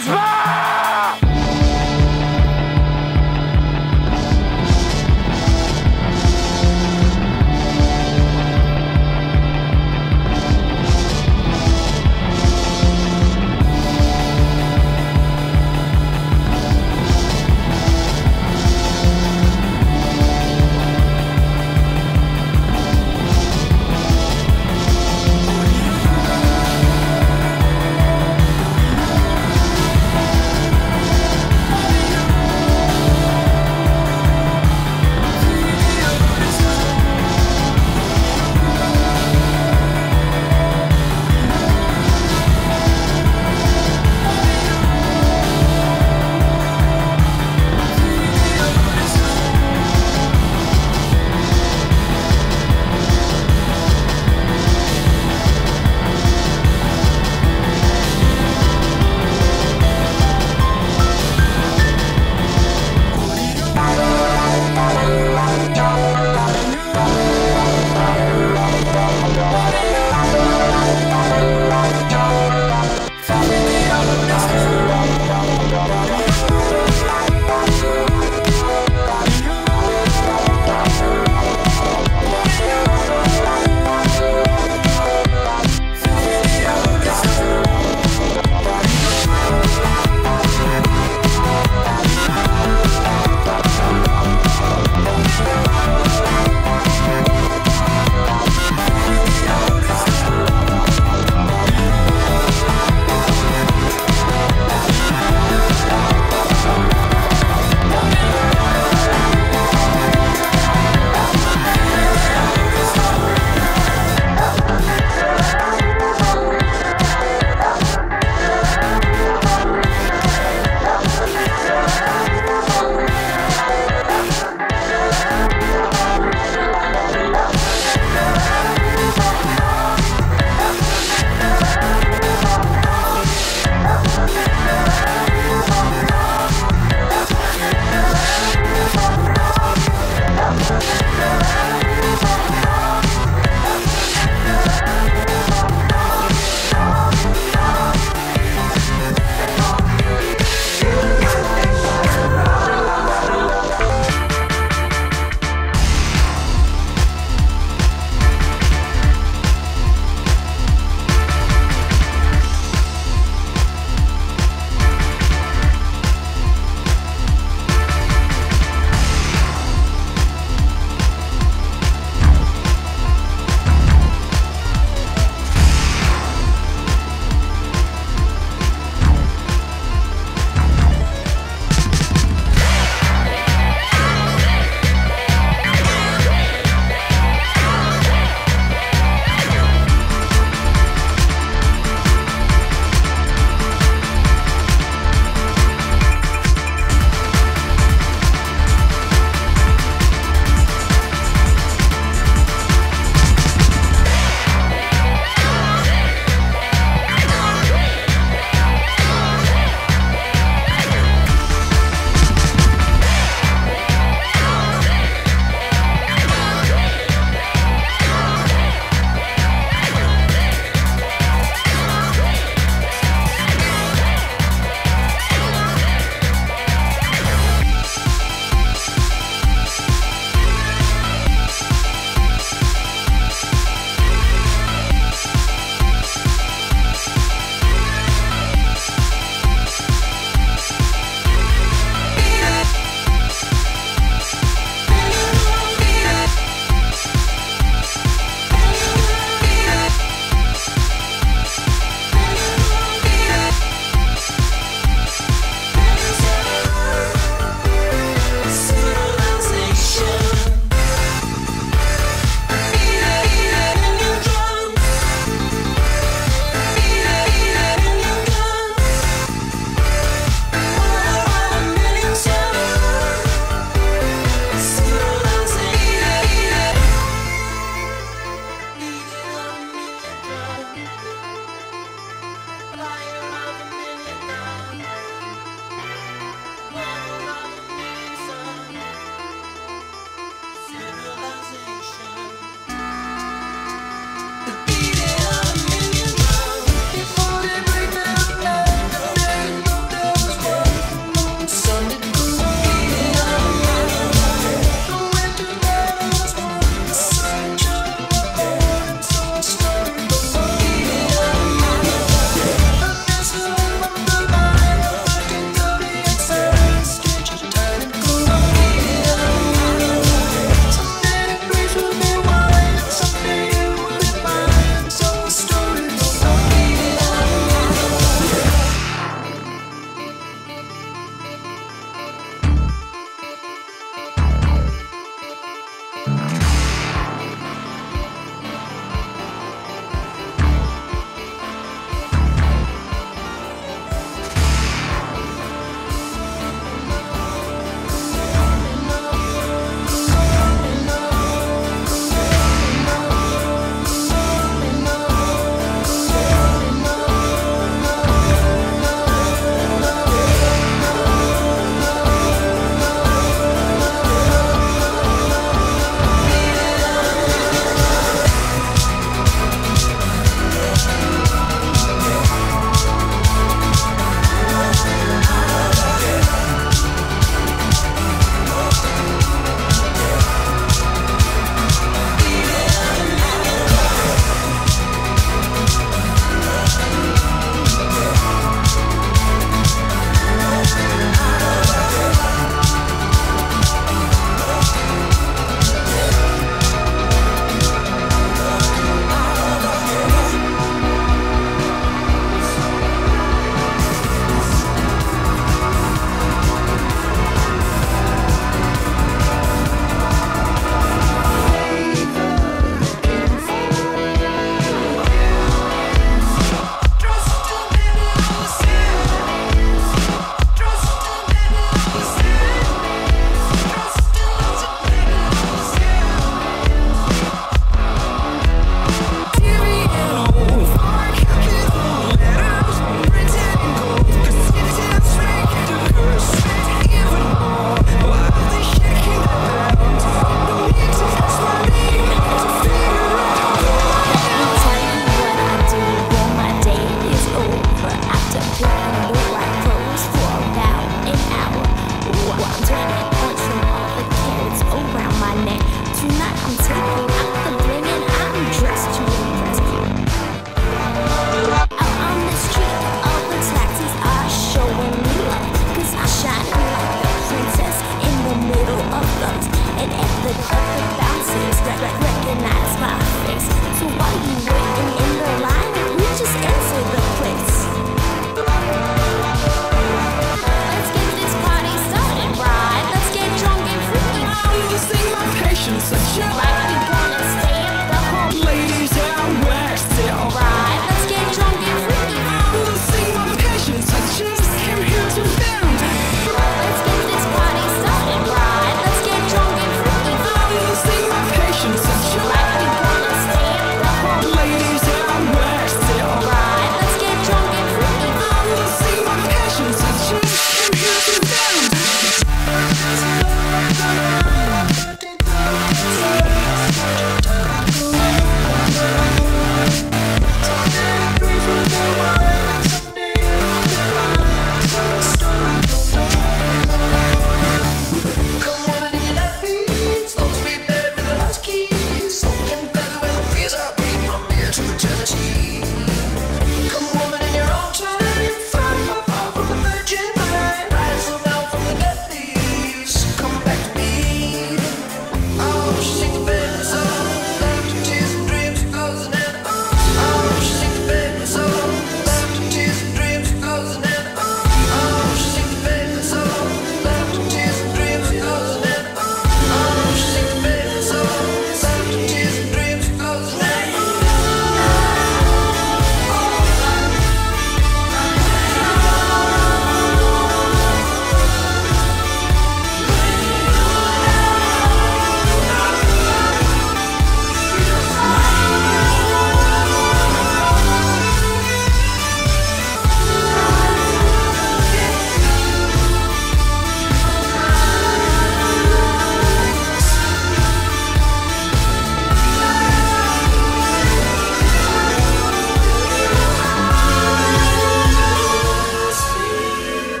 fantasma!